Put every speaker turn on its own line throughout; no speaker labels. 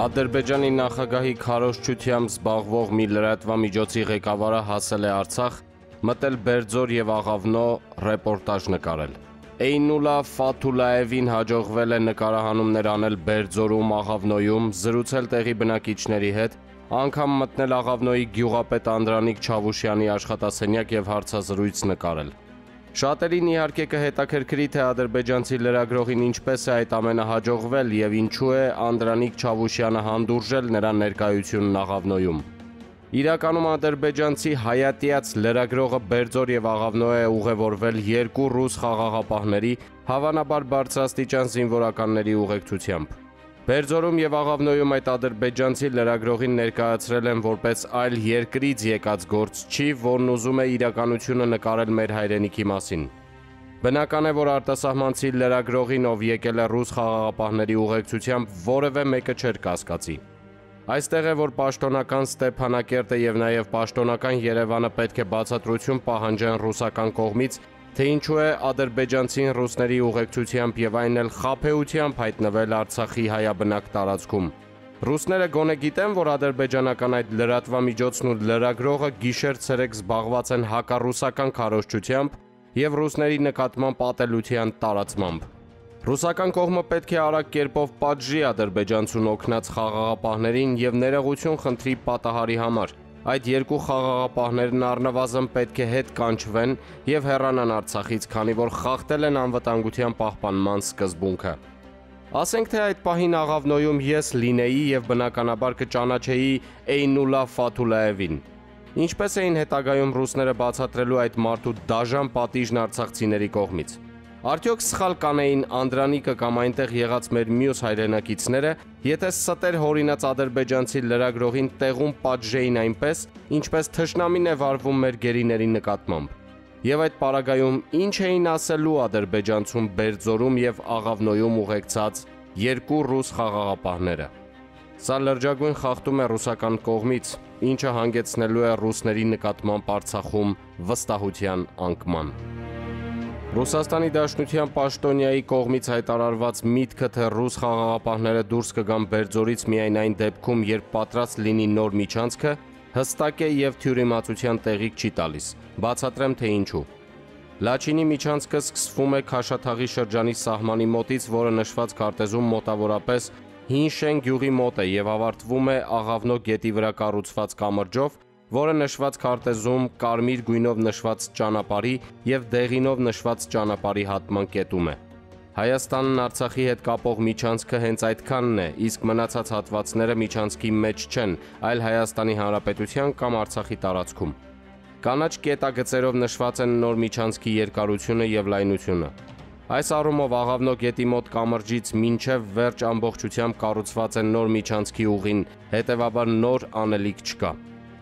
Ադրբեջանի նախագահի քարոզչությամբ զբաղվող մի լրատվամիջոցի ղեկավարը հասել է Արցախ, մտել Բերձոր եւ Աղավնո ռեպորտաժ նկարել։ Էյնուլա Ֆաթուլաևին հաջողվել է նկարահանումներ անել Բերձորում, Աղավնոյում, զրուցել տեղի բնակիչների հետ, անգամ մտնել Աղավնոյի գյուղապետ Անդրանիկ Չավուշյանի աշխատասենյակ եւ հարցազրույց նկարել։ Շատերին իհարկե կհետաքրքրի, թե ադրբեջանցի լրագրողին ինչպես է այդ ամենը հաջողվել եւ ինչու է Անդրանիկ Չավուշյանը հանդուրժել նրա ներկայությունն Աղավնոյում։ Իրականում ադրբեջանցի հայատյաց լրագրողը Բերձոր եւ Աղավնո է ուղևորվել երկու ռուս խաղաղապահների, հավանաբար բարձրաստիճան զինվորականների ուղեկցությամբ։ Բերձորում եւ Աղավնոյում այդ ադրբեջանցի լրագրողին ներկայացրել են որպես այլ երկրից եկած գործչի, որն ուզում է իրականությունը նկարել մեր հայրենիքի մասին։ Բնական է, որ արտասահմանցի լրագրողին, ով եկել է ռուս խաղաղապահների ուղեկցությամբ, որևէ մեկը չէր կասկածի։ Այստեղ է, որ պաշտոնական Ստեփանակերտը եւ նաեւ պաշտոնական Երևանը պետք է բացատրություն պահանջեն ռուսական կողմից թե ինչու է ադրբեջանցին ռուսների ուղեկցությամբ եւ այն էլ խափեությամբ հայտնվել Արցախի հայաբնակ տարածքում։ Ռուսները գոնե գիտեն, որ ադրբեջանական այդ լրատվամիջոցն ու լրագրողը գիշեր-ցերեկ զբաղված են հակառուսական քարոշչությամբ եւ ռուսների նկատմամբ պատելության տարածմամբ։ Ռուսական կողմը պետք է արագ կերպով պատժի ադրբեջանցուն օգնած խաղաղապահներին եւ ներողություն խնդրի պատահարի համար, Այդ երկու խաղաղապահներն առնվազն պետք է հետ կանչվեն եւ հեռանան Արցախից, քանի որ խախտել են անվտանգության պահպանման սկզբունքը։ Ասենք թե այդ պահին Աղավնոյում ես լինեի եւ բնականաբար կճանաչեի Էյնուլա Ֆաթուլաևին։ Ինչպես էին հետագայում ռուսները բացատրելու այդ մարդու դաժան պատիժն արցախցիների կողմից։ Արդյոք սխալ կանեին Անդրանիկը կամ այնտեղ եղած մեր մյուս հայրենակիցները, եթե ստեր հորինած ադրբեջանցի լրագրողին տեղում պատժեին այնպես, ինչպես թշնամին է վարվում մեր գերիների նկատմամբ։ Եվ այդ պարագայում ինչ էին ասելու ադրբեջանցում Բերձորում եւ Աղավնոյում ուղեկցած երկու ռուս խաղաղապահները։ Սա լրջագույն խախտում է ռուսական կողմից, ինչը հանգեցնելու է ռուսների նկատմամբ Արցախում վստահության անկման։ Ռուսաստանի Դաշնության պաշտոնյայի կողմից հայտարարված միտքը, թե ռուս խաղաղապահները դուրս կգան Բերձորից միայն այն դեպքում, երբ պատրաստ լինի նոր միջանցքը, հստակ է եւ թյուրիմացության տեղիք չի տալիս։ Բացատրեմ թե ինչու։ Լաչինի միջանցքը սկսվում է Քաշաթաղի շրջանի սահմանի մոտից, որը նշված քարտեզում մոտավորապես Հին Շեն գյուղի մոտ է եւ ավարտվում է Աղավնո գետի վրա կառուցված կամրջով, որը նշված քարտեզում կարմիր գույնով նշված ճանապարհի եւ դեղինով նշված ճանապարհի հատման կետում է։ Հայաստանն Արցախի հետ կապող միջանցքը հենց այդքանն է, իսկ մնացած հատվածները միջանցքի մեջ չեն, այլ Հայաստանի Հանրապետության կամ Արցախի տարածքում։ Կանաչ կետագծերով նշված են նոր միջանցքի երկարությունը եւ լայնությունը։ Այս առումով Աղավնո գետի մոտ կամրջից մինչև վերջ ամբողջությամբ կառուցված են նոր միջանցքի ուղին, հետևաբար նոր անելիք չկա։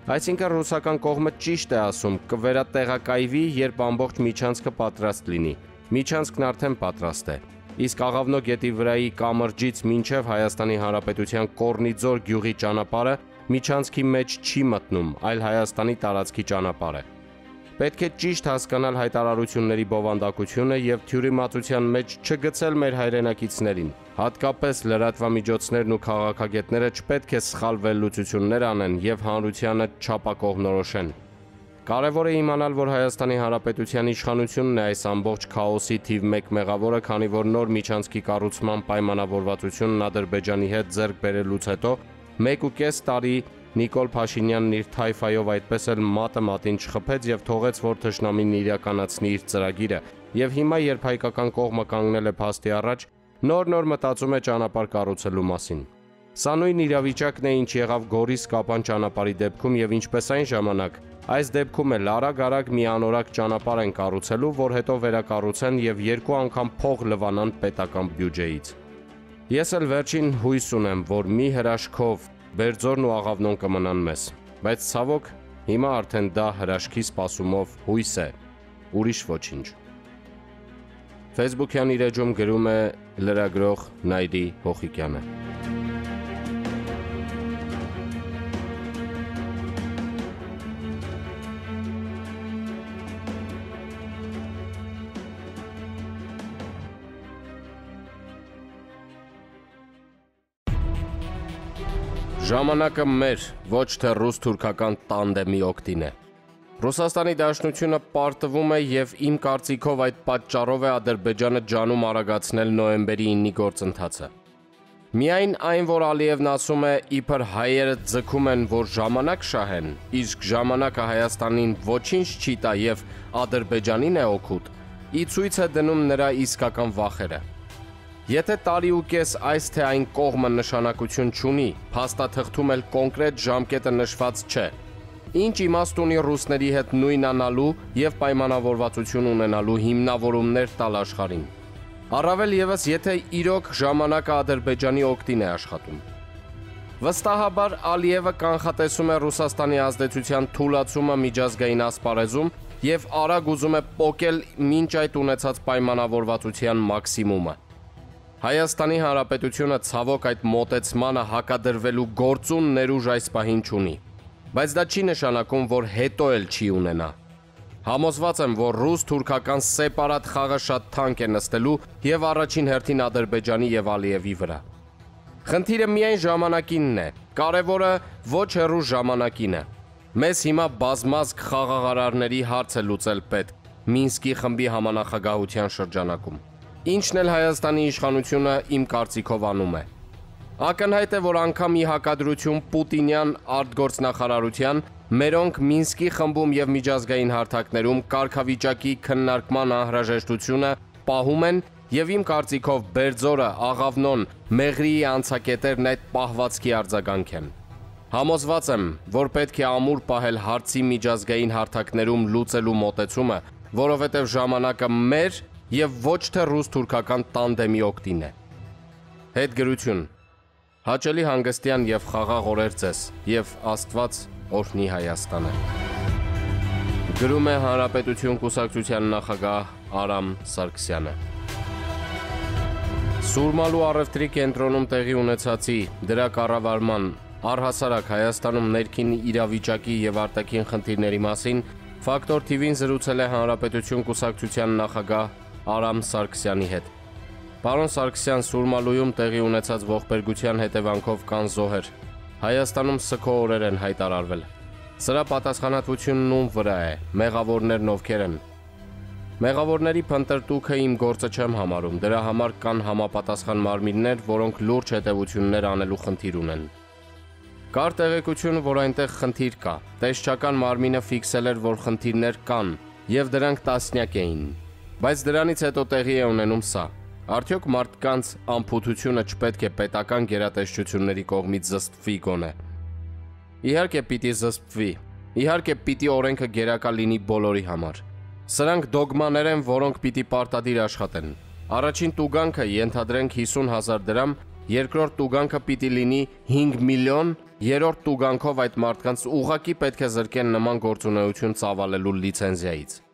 Այսինքն ռուսական կողմը ճիշտ է ասում, կվերատեղակայվի, երբ ամբողջ միջանցքը պատրաստ լինի։ Միջանցքն արդեն պատրաստ է։ Իսկ Աղավնո գետի վրայի կամրջից մինչև Հայաստանի Հանրապետության Կորնիձոր գյուղի ճանապարհը միջանցքի մեջ չի մտնում, այլ Հայաստանի տարածքի ճանապարհ է։ Պետք է ճիշտ հասկանալ հայտարարությունների բովանդակությունը եւ թյուրիմացության մեջ չգցել մեր հայրենակիցներին։ Հատկապես լրատվամիջոցներն ու քաղաքագետները չպետք է սխալ վերլուծություններ անեն եւ հանրությանը չապակողնորոշեն։ Կարևոր է իմանալ, որ Հայաստանի Հանրապետության իշխանությունն է այս ամբողջ քաոսի թիվ 1 մեղավորը, քանի որ նոր միջանցքի կառուցման պայմանավորվածությունն Ադրբեջանի հետ ձեռք բերելուց հետո 1.5 տարի Նիկոլ Փաշինյանն իր թայֆայով այդպես էլ մատը մատին չխփեց եւ թողեց, որ թշնամին իրականացնի իր ծրագիրը։ Եվ հիմա, երբ հայկական կողմը կանգնել է փաստի առաջ, նոր-նոր մտածում է ճանապարհ կառուցելու մասին։ Սա նույն իրավիճակն է, ինչ եղավ Գորիս Կապան ճանապարհի դեպքում եւ ինչպես այն ժամանակ, այս դեպքում էլ արագ-արագ մի անորակ ճանապարհ են կառուցելու, որ հետո վերակառուցեն եւ երկու անգամ փող լվանան պետական բյուջեից։ Ես էլ վերջին հույս ունեմ, որ մի հրաշքով Բերձորն ու Աղավնոն կմնան մեզ, բայց ցավոք հիմա արդեն դա հրաշքի սպասումով հույս է, ուրիշ ոչինչ։ Facebook-յան իր էջում գրում է լրագրող Նայդի Հոխիկյանը։ Ժամանակը մեր, ոչ թե ռուս-թուրքական տանդեմի օկտին է։ Ռուսաստանի Դաշնությունը պարտվում է եւ իմ կարծիքով այդ պատճառով է Ադրբեջանը ջանում արագացնել նոեմբերի 9-ի գործընթացը։ Միայն այն, որ Ալիևն ասում է, իբր հայերը ձգում են, որ ժամանակ շահեն, իսկ ժամանակը Հայաստանին ոչինչ չի տա եւ Ադրբեջանին է օգուտ, ի ցույց է դնում նրա իսկական վախերը։ Եթե տարի ու կես այս թե այն կողմը նշանակություն չունի, փաստաթղթում էլ կոնկրետ ժամկետը նշված չէ։ Ինչ իմաստ ունի ռուսների հետ նույնանալու եւ պայմանավորվածություն ունենալու հիմնավորումներ տալ աշխարհին։ Առավել եւս, եթե իրոք ժամանակը Ադրբեջանի օկտին է աշխատում։ Վստահաբար Ալիևը կանխատեսում է Ռուսաստանի ազդեցության թուլացումը միջազգային ասպարեզում եւ արագ ուզում է փոկել մինչ այդ ունեցած պայմանավորվածության մաքսիմումը։ Հայաստանի Հանրապետությունը ցավոք այդ մոտեցմանը հակադրվելու գործուն ներուժ այս պահին չունի։ Բայց դա չի նշանակում, որ հետո էլ չի ունենա։ Համոզված եմ, որ ռուս-թուրքական սեպարատ խաղը շատ թանկ է նստելու եւ առաջին հերթին Ադրբեջանի եւ Ալիևի վրա։ Խնդիրը միայն ժամանակինն է։ Կարևորը ոչ հեռու ժամանակին է։ Մեզ հիմա բազմազգ խաղաղարարների հարց է լուծել պետք Մինսկի խմբի համանախագահության շրջանակում ինչն էլ Հայաստանի իշխանությունը իմ կարծիքով անում է։ Ակնհայտ է, որ անգամ ի հակադրություն Պուտինյան արտգործնախարարության մերոնք Մինսկի խմբում եւ միջազգային հարթակներում կարգավիճակի քննարկման անհրաժեշտությունը պահում են եւ իմ կարծիքով Բերձորը, Աղավնոն, Մեղրիի անցակետերն այդ պահվածքի արձագանք են։ Համոզված եմ, որ պետք է ամուր պահել հարցի միջազգային հարթակներում լուծելու մոտեցումը, որովհետև ժամանակը մեր եւ ոչ թե ռուս-թուրքական տանդեմի օկտին է։ Հետ գրություն։ Հաճելի հանգստյան եւ խաղաղ օրեր ձեզ եւ Աստված օրհնի Հայաստանը։ Գրում է Հանրապետություն կուսակցության նախագահ Արամ Սարգսյանը։ Սուրմալու առևտրի կենտրոնում տեղի ունեցածի դրա կառավարման առհասարակ Հայաստանում ներքին իրավիճակի եւ արտաքին խնդիրների մասին Ֆակտոր TV-ին զրուցել է Հանրապետություն կուսակցության նախագահ Արամ Սարգսյանի հետ։ Պարոն Սարգսյան, Սուրմալույում տեղի ունեցած ողբերգության հետևանքով կան զոհեր։ Հայաստանում սքո օրեր են հայտարարվել։ Սրա պատասխանատվությունն ում վրա է։ Մեղավորներն ովքեր են։ Մեղավորների փնտրտուքը իմ գործը չեմ համարում։ Դրա համար կան համապատասխան մարմիններ, որոնք լուրջ հետևություններ անելու խնդիր ունեն։ Կար տեղեկություն, որ այնտեղ խնդիր կա։ Տեսչական մարմինը ֆիքսել էր, որ խնդիրներ կան, եւ դրանք տասնյակ էին։ Բայց դրանից հետո տեղի է ունենում սա. Արդյոք մարդկանց ամփոփությունը չպետք է պետական գերատեսչությունների կողմից զսպվի գոնե։ Իհարկե պիտի զսպվի։ Իհարկե պիտի օրենքը գերակա լինի բոլորի համար։ Սրանք դոգմաներ են, որոնք պիտի պարտադիր աշխատեն։ Առաջին տուգանքը ենթադրենք 50000 դրամ, երկրորդ տուգանքը պիտի լինի 5 միլիոն, երրորդ տուգանքով այդ մարդկանց ուղակի պետք է զրկեն նման գործունեություն ծավալելու լիցենզիայից։